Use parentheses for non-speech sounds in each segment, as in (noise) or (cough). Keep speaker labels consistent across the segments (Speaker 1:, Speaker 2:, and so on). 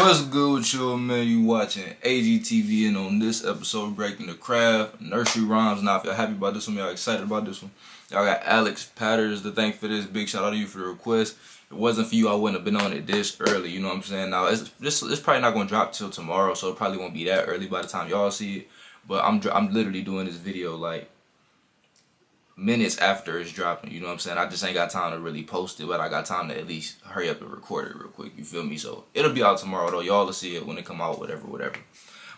Speaker 1: What's good with you, man? You watching AGTV and on this episode, Breaking the Kraff, Nursery Rhymes. Now, if y'all happy about this one, y'all excited about this one. Y'all got Alex Patters to thank for this. Big shout out to you for the request. If it wasn't for you, I wouldn't have been on it this early. You know what I'm saying? Now, it's this it's probably not gonna drop till tomorrow, so it probably won't be that early by the time y'all see it. But I'm I'm literally doing this video like minutes after it's dropping. You know what I'm saying? I just ain't got time to really post it, but I got time to at least hurry up and record it real quick. You feel me? So it'll be out tomorrow though. Y'all will see it when it come out, whatever, whatever.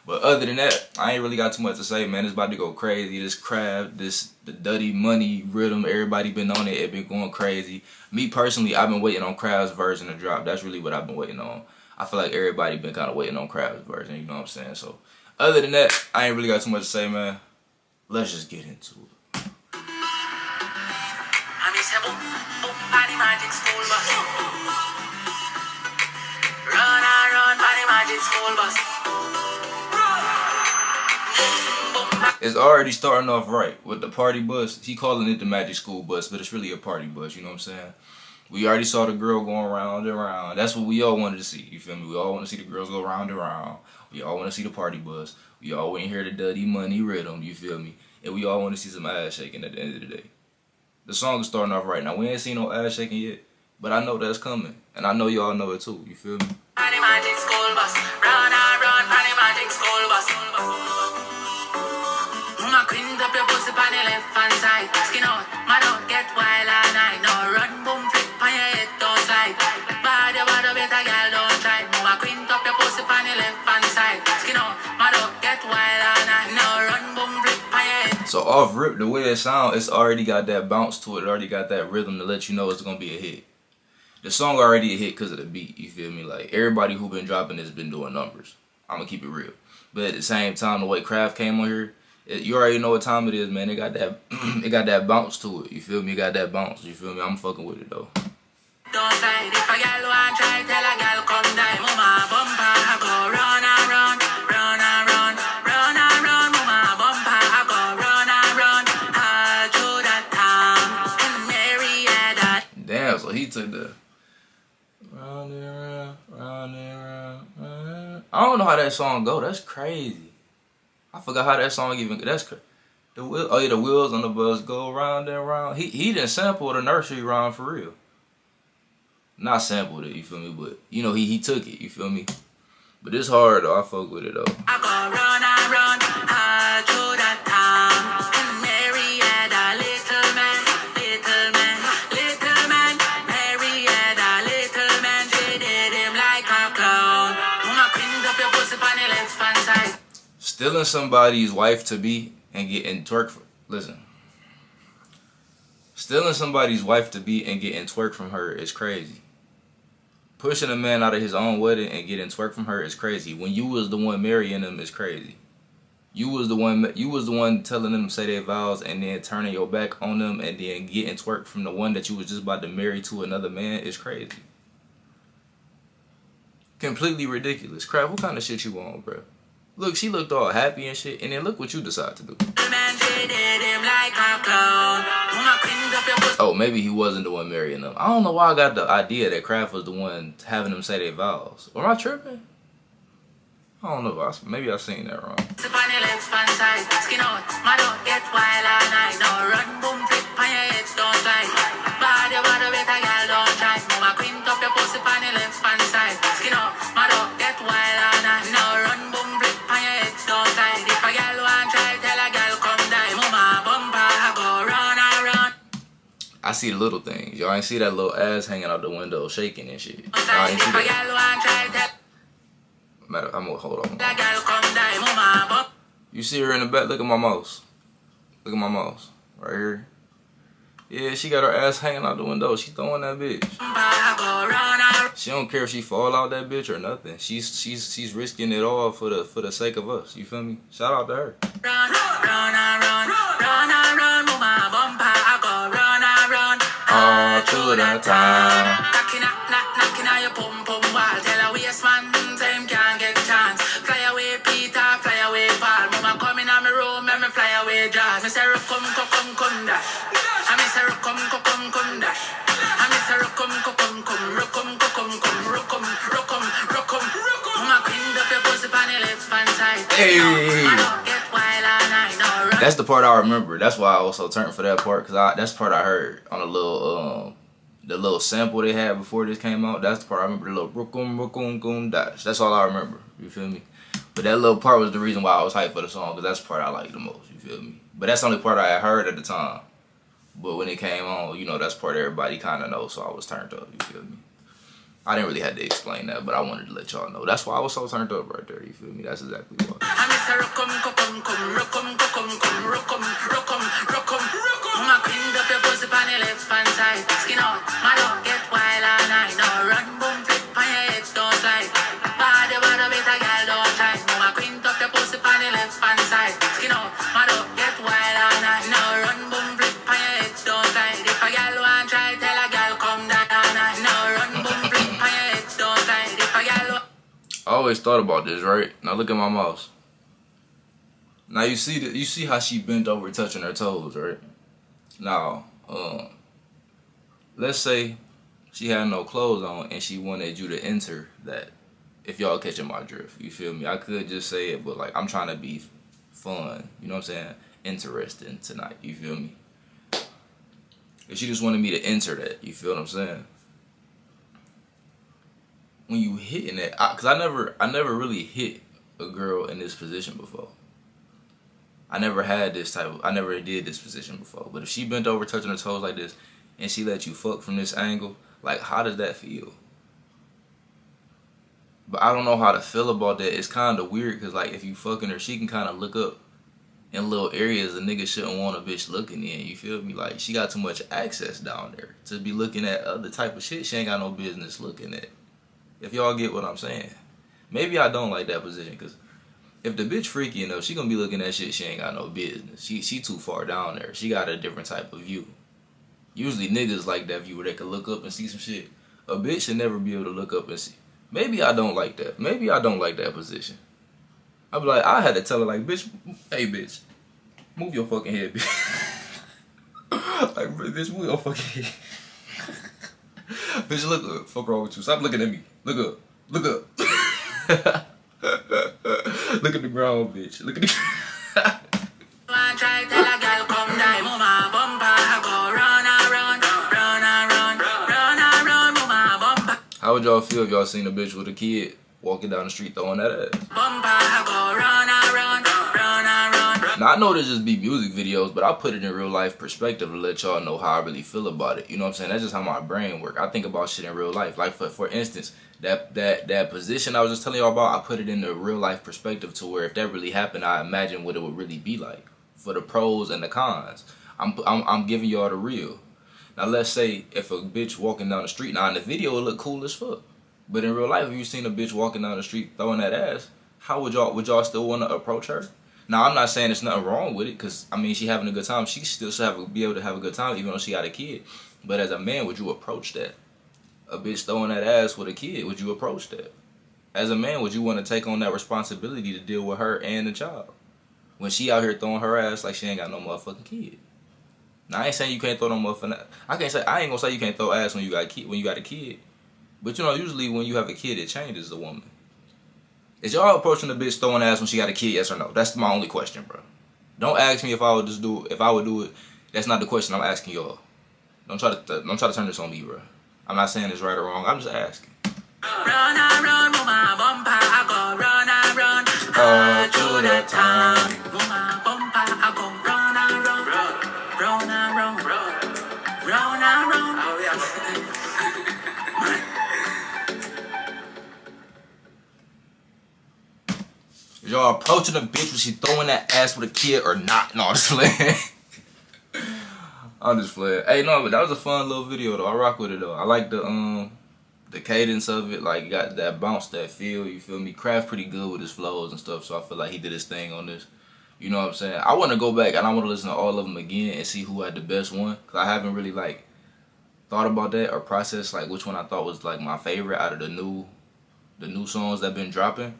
Speaker 1: But other than that, I ain't really got too much to say, man. It's about to go crazy. This Kraff, this the Dutty Money rhythm, everybody been on it. It been going crazy. Me personally, I've been waiting on Kraff's version to drop. That's really what I've been waiting on. I feel like everybody been kind of waiting on Kraff's version. You know what I'm saying? So other than that, I ain't really got too much to say, man. Let's just get into it. Magic school bus. Run run magic school bus. It's already starting off right with the party bus. He calling it the magic school bus, but it's really a party bus. You know what I'm saying? We already saw the girl going round and round. That's what we all wanted to see. You feel me? We all want to see the girls go round and round. We all want to see the party bus. We all want to hear the Dutty Money rhythm. You feel me? And we all want to see some ass shaking at the end of the day the song is starting off right now. We ain't seen no ass shaking yet, but I know that's coming, and I know y'all know it too. You feel me? Skin out, my get wild and I know run So off rip, the way it sounds, it's already got that bounce to it. It already got that rhythm to let you know it's gonna be a hit. The song already a hit because of the beat. You feel me? Like everybody who been dropping this been doing numbers. I'm gonna keep it real. But at the same time, the way Kraff came on here, it, you already know what time it is, man. It got that, (clears throat) it got that bounce to it. You feel me? It got that bounce. You feel me? I'm fucking with it though. Don't know how that song go. That's crazy. I forgot how that song even. That's the wheel. Oh yeah, the wheels on the bus go round and round. He he didn't sample the nursery rhyme for real. Not sampled it, you feel me? But you know he he took it, you feel me? But it's hard though. I fuck with it though. Stealing somebody's wife to be and getting twerk for, listen. Stealing somebody's wife to be and getting twerk from her is crazy. Pushing a man out of his own wedding and getting twerk from her is crazy. When you was the one marrying him is crazy. You was the one you was the one telling them to say their vows and then turning your back on them and then getting twerk from the one that you was just about to marry to another man is crazy. Completely ridiculous. Kraff, what kind of shit you want, bro? Look, she looked all happy and shit, and then look what you decide to do. Oh, maybe he wasn't the one marrying them. I don't know why I got the idea that Kraff was the one having them say their vows. Am I tripping? I don't know. Maybe I seen that wrong. I see the little things. Y'all ain't see that little ass hanging out the window shaking and shit. Y'all ain't see that. Matter, I'm gonna hold on. You see her in the back? Look at my mouse. Look at my mouse. Right here. Yeah, she got her ass hanging out the window. She throwing that bitch. She don't care if she fall out that bitch or nothing. She's she's she's risking it all for the for the sake of us. You feel me? Shout out to her. To the town. Knocking, knock, knock, knocking on your pum pum wall. Tell a waste man, same can't get chance. Fly away, Peter, fly away, Paul. Mama come in on my room, me fly away, Jaws. Me say, come, come, come, come. I me say, come, come, come, come. I me say, come, come, come, come, come, come, come, come, come, come, come, come.
Speaker 2: left hand side.
Speaker 1: Hey. That's the part I remember. That's why I also turned for that part because that's the part I heard on a little um the little sample they had before this came out. That's the part I remember. The little rookum rookum goom dash. That's all I remember. You feel me? But that little part was the reason why I was hyped for the song because that's the part I like the most. You feel me? But that's the only part I had heard at the time. But when it came on, you know, that's part everybody kind of knows. So I was turned up. You feel me? I didn't really have to explain that, but I wanted to let y'all know. That's why I was so turned up right there. You feel me? That's exactly why.
Speaker 2: Up your pussy the left hand side. Skin out, my dog get wild
Speaker 1: Thought about this, right? Now look at my mouse. Now you see that you see how she bent over touching her toes, right? Now, um, let's say she had no clothes on and she wanted you to enter that. If y'all catching my drift, you feel me? I could just say it, but like I'm trying to be fun. You know what I'm saying? Interesting tonight. You feel me? If she just wanted me to enter that, you feel what I'm saying? When you hitting it, because I, never, I never really hit a girl in this position before. I never had this type of, I never did this position before. But if she bent over touching her toes like this, and she let you fuck from this angle, like how does that feel? But I don't know how to feel about that. It's kind of weird because like if you fucking her, she can kind of look up in little areas a nigga shouldn't want a bitch looking in. You feel me? Like she got too much access down there to be looking at other type of shit she ain't got no business looking at. If y'all get what I'm saying. Maybe I don't like that position because if the bitch freaky enough, she gonna be looking at shit she ain't got no business. She she too far down there. She got a different type of view. Usually niggas like that view where they can look up and see some shit. A bitch should never be able to look up and see. Maybe I don't like that. Maybe I don't like that position. I be like, I had to tell her like, bitch, hey bitch, move your fucking head, bitch. (laughs) like, bitch, move your fucking head. (laughs) bitch, look. Fuck wrong with you. Stop looking at me. Look up. Look up. (laughs) look at the ground, bitch. Look at the. How would y'all feel if y'all seen a bitch with a kid walking down the street throwing that ass? Now I know this just be music videos, but I put it in real life perspective to let y'all know how I really feel about it. You know what I'm saying? That's just how my brain work. I think about shit in real life. Like for for instance, that that that position I was just telling y'all about, I put it in the real life perspective to where if that really happened, I imagine what it would really be like for the pros and the cons. I'm I'm, I'm giving y'all the real. Now let's say if a bitch walking down the street, now in the video it look cool as fuck, but in real life, if you seen a bitch walking down the street throwing that ass, how would y'all would y'all still want to approach her? Now I'm not saying there's nothing wrong with it, cause I mean she having a good time. She still should have be able to have a good time even though she got a kid. But as a man, would you approach that? A bitch throwing that ass with a kid, would you approach that? As a man, would you want to take on that responsibility to deal with her and the child? When she out here throwing her ass like she ain't got no motherfucking kid. Now I ain't saying you can't throw no motherfucking. I can't say I ain't gonna say you can't throw ass when you got a kid when you got a kid. But you know, usually when you have a kid, it changes the woman. Is y'all approaching the bitch throwing ass when she got a kid? Yes or no? That's my only question, bro. Don't ask me if I would just do if I would do it. That's not the question I'm asking y'all. Don't try to don't try to turn this on me, bro. I'm not saying it's right or wrong. I'm just asking.
Speaker 2: Run around, mama bumper, I go run around,
Speaker 1: All
Speaker 2: all
Speaker 1: through the
Speaker 2: the
Speaker 1: y'all approaching a bitch when she throwing that ass with a kid or not? No, I'm just playing. (laughs) I'm just playing. Hey, no, but that was a fun little video though. I rock with it though. I like the um the cadence of it. Like got that bounce, that feel. You feel me? Kraff pretty good with his flows and stuff. So I feel like he did his thing on this. You know what I'm saying? I want to go back and I want to listen to all of them again and see who had the best one. Cause I haven't really like thought about that or processed like which one I thought was like my favorite out of the new the new songs that been dropping.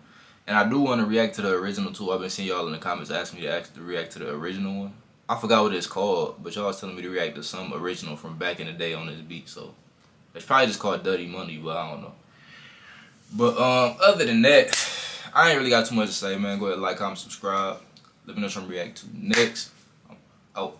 Speaker 1: And I do want to react to the original too. I've been seeing y'all in the comments asking me to actually react to the original one. I forgot what it's called, but y'all was telling me to react to some original from back in the day on this beat. So it's probably just called Dirty Money, but I don't know. But um, other than that, I ain't really got too much to say, man. Go ahead, like, comment, subscribe. Let me know what I'm react to next. Oh.